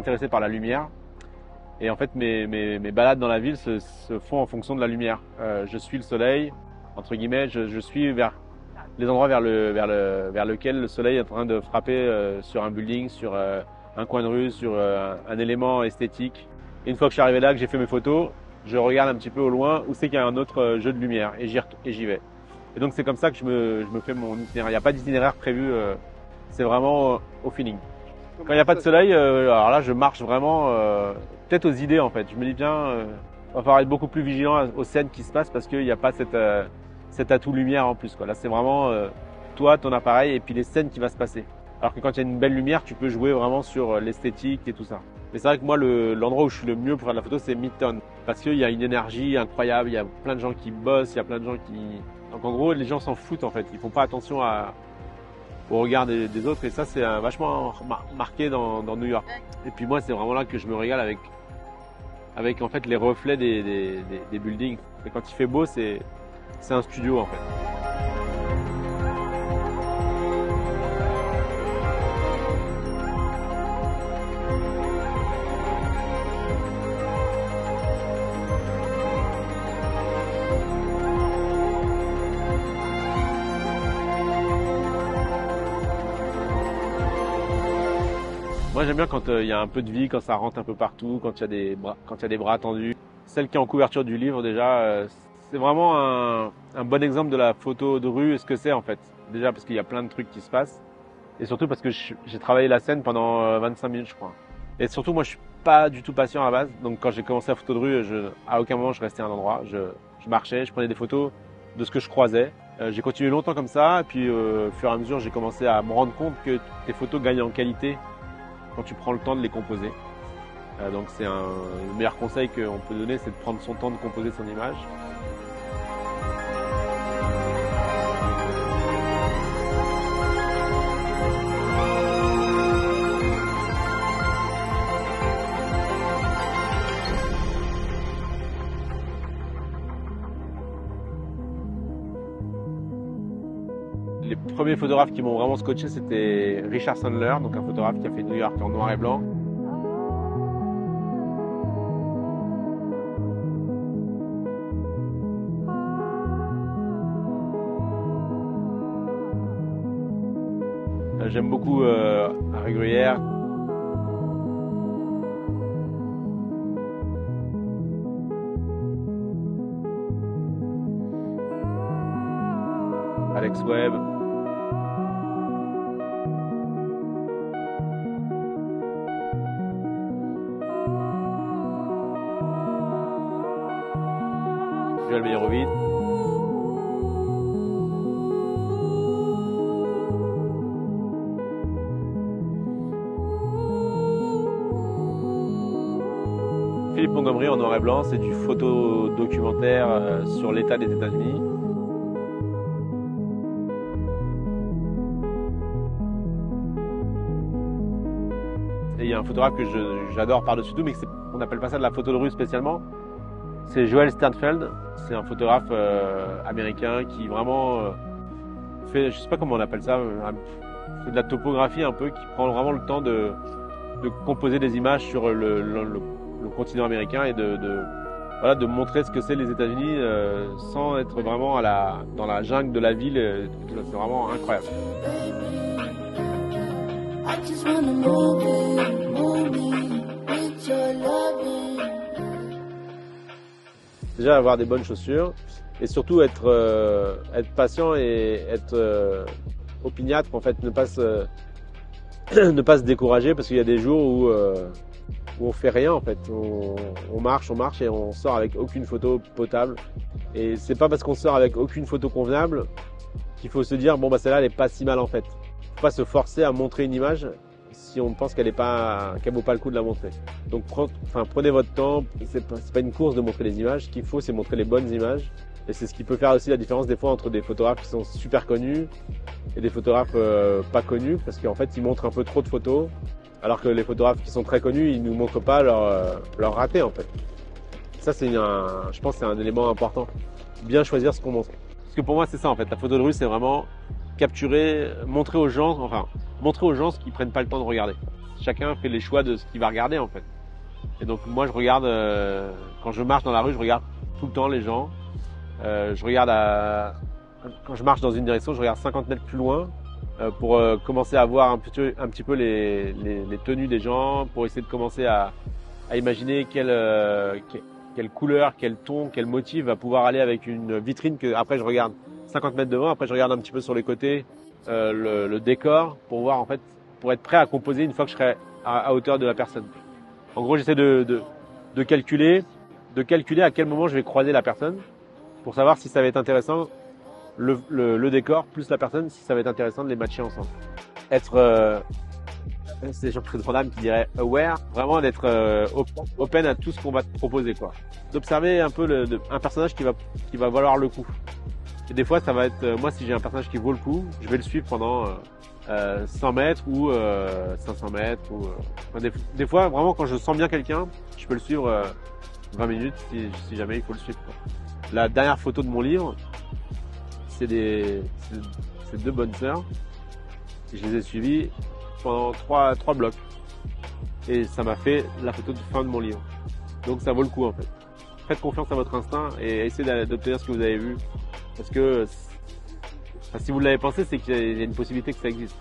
intéressé par la lumière. Et en fait, mes, balades dans la ville se, font en fonction de la lumière. Euh, je suis le soleil, entre guillemets, je, suis vers les endroits vers, le, vers, le, vers lequel le soleil est en train de frapper euh, sur un building, sur euh, un coin de rue, sur un, élément esthétique. Et une fois que je suis arrivé là, que j'ai fait mes photos, je regarde un petit peu au loin où c'est qu'il y a un autre jeu de lumière et j'y vais. Et donc c'est comme ça que je me, je me fais mon itinéraire. Il n'y a pas d'itinéraire prévu, c'est vraiment au feeling. Quand il n'y a pas de soleil, euh, alors là je marche vraiment euh, peut-être aux idées en fait. Je me dis bien, euh, va falloir être beaucoup plus vigilant aux scènes qui se passent parce qu'il n'y a pas cette, euh, cet atout lumière en plus. Là c'est vraiment euh, toi, ton appareil et puis les scènes qui va se passer. Alors que quand il y a une belle lumière, tu peux jouer vraiment sur l'esthétique et tout ça. Mais c'est vrai que moi, l'endroit où je suis le mieux pour faire de la photo, c'est Midtown. Parce qu'il y a une énergie incroyable, il y a plein de gens qui bossent, il y a plein de gens qui... Donc en gros, les gens s'en foutent en fait. Ils font pas attention à, au regard des, des autres. Et ça, c'est vachement marqué dans, dans, New York. Et puis moi, c'est vraiment là que je me régale avec, avec en fait les reflets des, des, des, des buildings. Et quand il fait beau, c'est un studio en fait. Moi j'aime bien quand il euh, y a un peu de vie, quand ça rentre un peu partout, quand il y a des bras, quand il y a des bras tendus. Celle qui est en couverture du livre déjà, euh, c'est vraiment un, bon exemple de la photo de rue et ce que c'est en fait. Déjà parce qu'il y a plein de trucs qui se passent et surtout parce que j'ai travaillé la scène pendant 25 minutes je crois. Et surtout moi je suis pas du tout patient à la base, donc quand j'ai commencé la photo de rue, à aucun moment je restais à un endroit, je, marchais, je prenais des photos de ce que je croisais. Euh, j'ai continué longtemps comme ça, et puis euh, au fur et à mesure j'ai commencé à me rendre compte que tes photos gagnent en qualité quand tu prends le temps de les composer. Euh, donc c'est un le meilleur conseil qu'on peut donner, c'est de prendre son temps de composer son image. Les premiers photographes qui m'ont vraiment scotché, c'était Richard Sandler, donc un photographe qui a fait New York en noir et blanc. J'aime beaucoup euh, Harry Gruyère. Alex Webb. Philippe Montgomery en noir et blanc, c'est du photo documentaire euh, sur l'état des États-Unis. Il y a un photographe que j'adore par-dessus tout, mais on n'appelle pas ça de la photo de rue spécialement. C'est Joel Sternfeld. C'est un photographe euh, américain qui vraiment euh, fait, je sais pas comment on appelle ça, c'est de la topographie un peu, qui prend vraiment le temps de, de composer des images sur le, continent américain et de, voilà, de montrer ce que c'est les États-Unis euh, sans être vraiment à la, dans la jungle de la ville. C'est vraiment incroyable. Déjà avoir des bonnes chaussures et surtout être, euh, patient et être euh, opiniâtre en fait, ne pas se, ne pas se décourager parce qu'il y a des jours où euh, où on fait rien en fait. On, on, marche, on marche et on sort avec aucune photo potable. Et c'est pas parce qu'on sort avec aucune photo convenable qu'il faut se dire bon bah celle-là elle est pas si mal en fait. Faut pas se forcer à montrer une image si on pense qu'elle est pas qu'elle vaut pas le coup de la montrer. Donc prenez votre temps. C'est pas, pas une course de montrer les images. Ce qu'il faut c'est montrer les bonnes images. Et c'est ce qui peut faire aussi la différence des fois entre des photographes qui sont super connus et des photographes euh, pas connus parce qu'en fait ils montrent un peu trop de photos alors que les photographes qui sont très connus, ils nous montrent pas leur, euh, leur raté en fait. Ça c'est un, je pense c'est un élément important. Bien choisir ce qu'on montre. Parce que pour moi c'est ça en fait. La photo de rue c'est vraiment capturer, montrer aux gens, enfin montrer aux gens ce qu'ils prennent pas le temps de regarder. chacun fait les choix de ce qu'il va regarder en fait. Et donc moi je regarde euh, quand je marche dans la rue, je regarde tout le temps les gens. Euh, je regarde à, quand je marche dans une direction, je regarde 50 mètres plus loin euh, pour commencer à voir un petit peu, les, tenues des gens, pour essayer de commencer à, imaginer quelle, quelle couleur, quel ton, quel motif va pouvoir aller avec une vitrine que après je regarde 50 mètres devant, après je regarde un petit peu sur les côtés le, le, décor pour voir en fait, pour être prêt à composer une fois que je serai à, à hauteur de la personne. En gros, j'essaie de, de, de calculer, de calculer à quel moment je vais croiser la personne pour savoir si ça va être intéressant le, le, le, décor plus la personne si ça va être intéressant de les matcher ensemble. Être euh, c'est Jean-Claude Van qui dirait aware, vraiment d'être euh, open à tout ce qu'on va te proposer quoi. D'observer un peu le, un personnage qui va qui va valoir le coup. Et des fois ça va être euh, moi si j'ai un personnage qui vaut le coup, je vais le suivre pendant euh, 100 mètres ou 500 mètres ou des, fois vraiment quand je sens bien quelqu'un, je peux le suivre 20 minutes si, jamais il faut le suivre. La dernière photo de mon livre, c'est des c'est deux bonnes sœurs. Je les ai suivies pendant trois, trois blocs. Et ça m'a fait la photo de fin de mon livre. Donc ça vaut le coup en fait. Faites confiance à votre instinct et essayez d'obtenir ce que vous avez vu. Parce que si vous l'avez pensé, c'est qu'il y a une possibilité que ça existe.